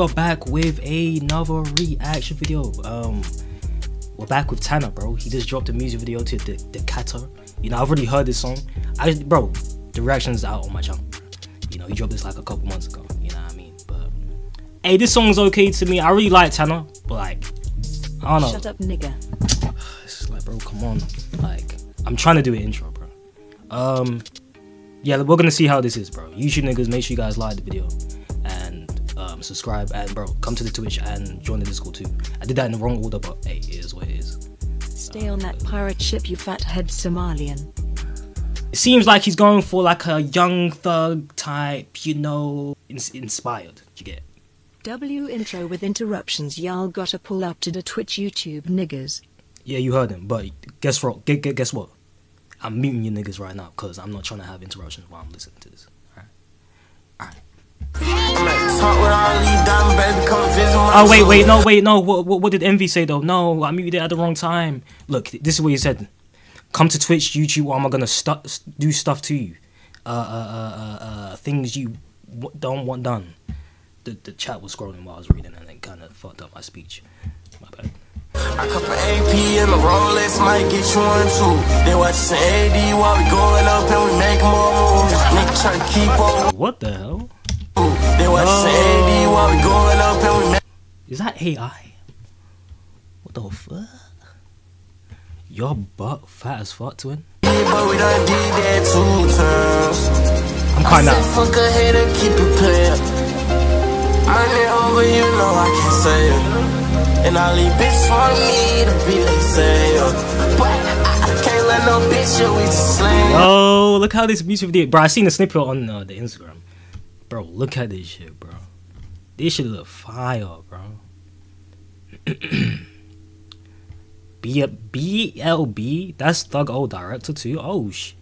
are back with another reaction video. Um, we're back with Tana, bro. He just dropped a music video to the Decatur. You know, I've already heard this song. I, bro, the reaction's out on my channel. You know, he dropped this like a couple months ago. You know what I mean? But hey, this song's okay to me. I really like Tana, but like, I don't know. Shut up, nigga. It's like, bro, come on. Like, I'm trying to do an intro, bro. Um, yeah, we're gonna see how this is, bro. YouTube niggas, make sure you guys like the video subscribe and bro, come to the Twitch and join the Discord too. I did that in the wrong order, but hey, it is what it is. Stay on that pirate ship, you fat head Somalian. It seems like he's going for like a young thug type, you know, ins- inspired. You get? W intro with interruptions. Y'all gotta pull up to the Twitch YouTube niggas. Yeah, you heard him, but guess what? Guess, guess what? I'm muting you niggas right now because I'm not trying to have interruptions while I'm listening to this. Oh wait, wait, no, wait, no. What, what, what did Envy say though? No, I muted it at the wrong time. Look, this is what he said. Come to Twitch, YouTube, or am I gonna stu- do stuff to you? Uh, uh, uh, uh, uh things you w- don't want done. The the chat was scrolling while I was reading, and it kind of fucked up my speech. My bad. I cup of AP and the Rolex might get you one too. They watch some AD while we going up and we make more moves. Nigga trying to keep up. What the hell? They watch some AD while we going Is that AI? What the fuck? Your butt fat as fuck, twin. but we done did that two times. I'm kind Said of. fuck ahead and keep it player. Money over, you know I can say it. And all these bitches want me to be they say. But I, I can't let no bitch, yeah, we just slang. Oh, look how this music video, bro. I seen the snippet on uh, the Instagram, bro. Look at this shit, bro. This shit look fire, bro. B BLB, that's Thug O director too. Oh shit.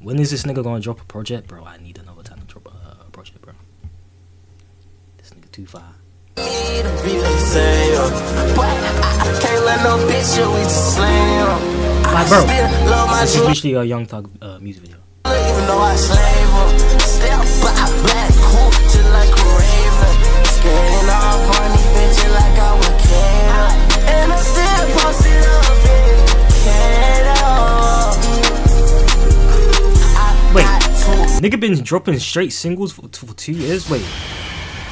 When is this nigga gonna drop a project, bro? I need another time to drop a, a project, bro. This nigga too far. Like, bro, This is literally a Young Thug uh, music video. Even though I slave still by black cool, just like a raven. Scaring off on these bitches like I would care. And I still post it up in the Wait. Canada. Nigga been dropping straight singles for, for two years. Wait,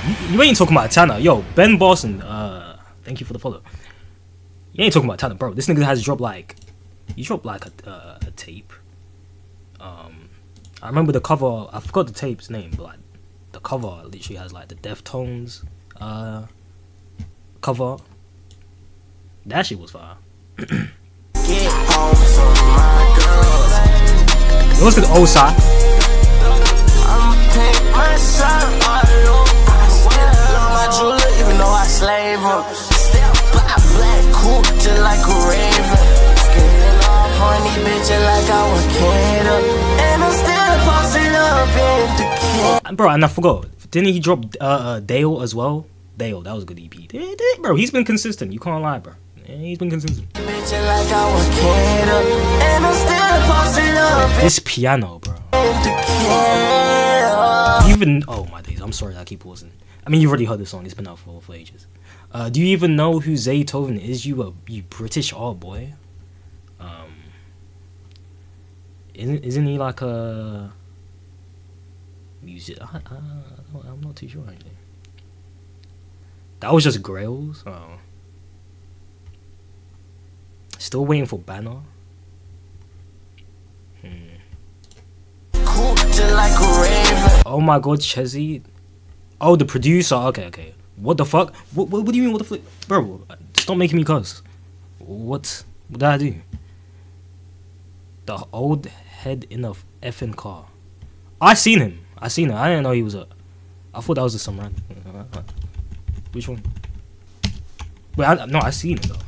you, you ain't talking about Tana, yo. Ben Boston, uh, thank you for the follow. You ain't talking about Tana, bro. This nigga has dropped like, he dropped like a, uh, a tape. Um, I remember the cover. I forgot the tape's name, but like the cover literally has like the Deftones uh cover. That shit was fire. Get home to my girls. It was the old side. I'ma my shot all over. I still love my jeweler, even though I slave her. Still by black cool, just like a raven. Scaring off on these bitches like I was Canada. Bro, and I forgot. Didn't he drop uh, uh, Dale as well? Dale, that was a good EP. Bro, he's been consistent. You can't lie, bro. He's been consistent. This piano, bro. even oh my days. I'm sorry, I keep pausing. I mean, you've already heard the song. It's been out for, for ages. Uh, do you even know who Zaytoven is? You a you British art boy? Um, isn't isn't he like a music? I, I, I'm not too sure actually. That was just Grails. Oh. Still waiting for Banner. Cool, like. Oh my god, Chezi. Oh, the producer. Okay, okay. What the fuck? What, what, what do you mean, what the fuck? Bro, stop making me cuss. What, what did I do? The old head in a effing car. I seen him. I seen him. I didn't know he was a. I thought that was a random. Which one? Wait, I, no, I seen though. It.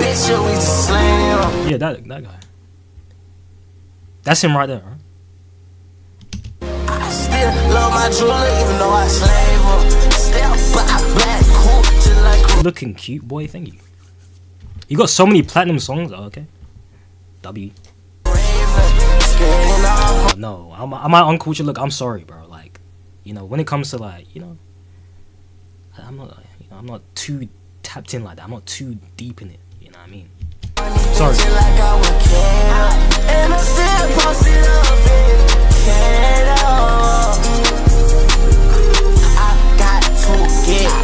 Bitch, yeah, that that guy. That's him right there. Though Looking cute, boy. Thank you. You got so many platinum songs. Oh, okay. W. raven. Scaring off no. I'm, I'm my uncultured. Look, I'm sorry, bro. Like, you know, when it comes to like, you know, I'm not, you know, I'm not too tapped in like that. I'm not too deep in it. You know what I mean? Sorry. Bitch, like I would care. And I still post it up in Canada. I got to get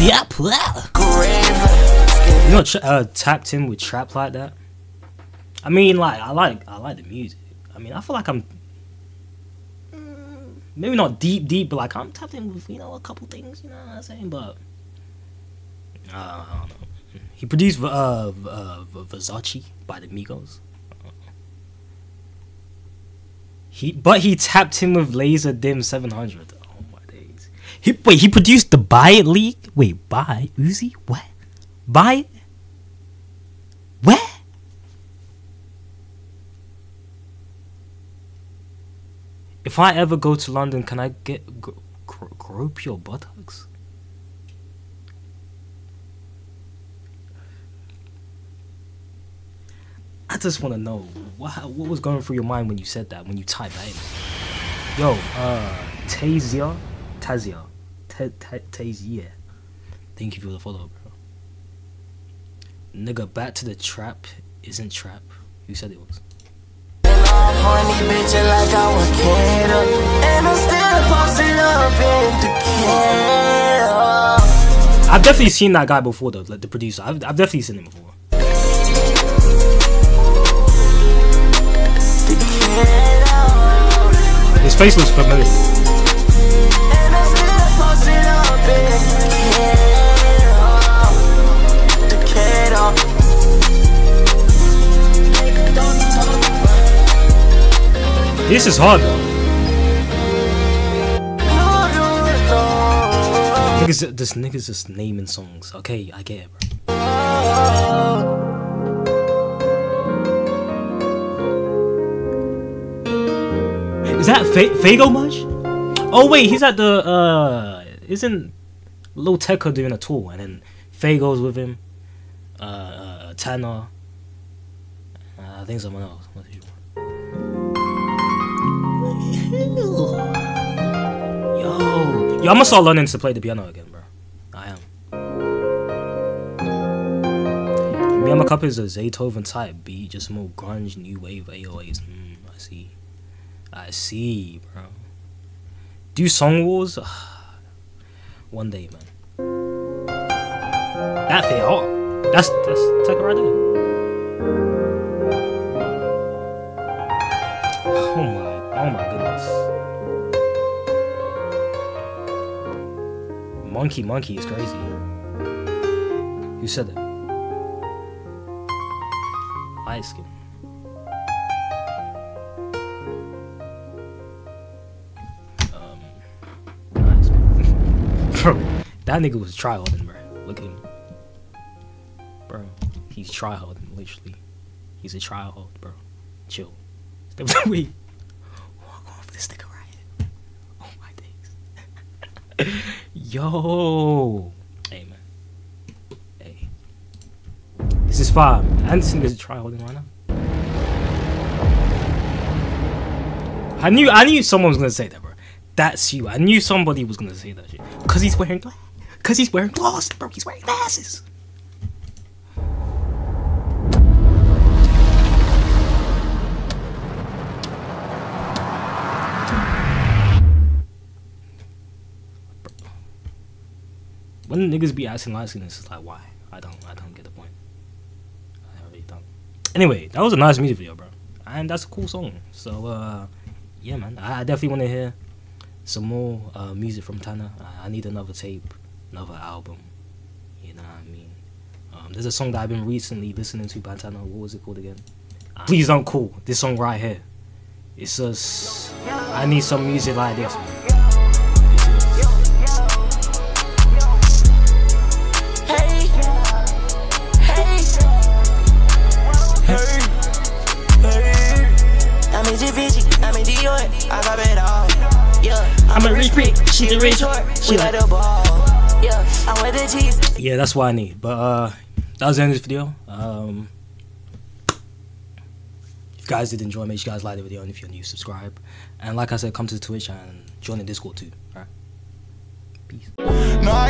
Yep. You know, uh, tapped him with trap like that. I mean, like, I like, I like the music. I mean, I feel like I'm maybe not deep, deep, but like I'm tapped in with you know a couple things. You know what I'm saying? But uh, I don't know. He produced uh, uh, Versace by the Migos. He, but he tapped him with Lazer Dim 700. He wait. He produced the Buy It League. Wait, Buy Uzi? What? Buy it? Where? If I ever go to London, can I get gr- gr- grope your buttocks? I just want to know what what was going through your mind when you said that when you typed that in. Yo, uh, Tazia, Tazia, Ta- Ta- Tazia. Thank you for the follow, bro. Nigga, back to the trap isn't trap. You said it was. Funny bitch like I would care. And I'm still posted up in Decatur. I've definitely seen that guy before though, like the producer. I've, I've definitely seen him before. Oh. His face looks familiar. This is hard though. Niggas, this niggas just naming songs. Okay, I get it, bro. Is that Fa- Fago much? Oh wait, he's at the uh, isn't Lil Tecca doing a tour and then Fago's with him. Uh, uh Tana. Uh, I think someone else. Yo, yo, I'm gonna start learning to play the piano again, bro. I am. Me and my cup is a Zaytoven type beat, just more grunge, new wave, AOAs. Mm, I see. I see, bro. Do song wars? One day, man. That thing, oh, that's that's take it right there. Monkey Monkey is crazy. Who said that? Skin. Um, nice. bro, that nigga was tryharding, bro. Look at him. Bro, he's tryharding, literally. He's a tryhard, bro. Chill. Step. Walk off this nigga right here. Oh my days. Yo. Hey, man. Hey. This is fire. man. Anderson is a tryharding right now. I knew I knew someone was gonna say that, bro. That's you. I knew somebody was gonna say that shit. Cause he's wearing Cause he's wearing glasses, bro. He's wearing glasses. When niggas be asking light skin, it's like why? I don't I don't get the point. I really don't. Anyway, that was a nice music video, bro. And that's a cool song. So uh yeah man. I, definitely wanna hear some more uh, music from Tana. I, I need another tape, another album. You know what I mean? Um, there's a song that I've been recently listening to by Tana. What was it called again? Please don't call this song right here. It's just I need some music like. This I'm in Dior, I got it all. Yeah, I'm, I'm a rich prick, rich she a ball. Yeah, I'm with the cheese. Yeah, that's what I need. But uh, that was the end of this video. Um, if you guys did enjoy, make sure you guys like the video, and if you're new, subscribe. And like I said, come to the Twitch and join the Discord too. All right. Peace. No,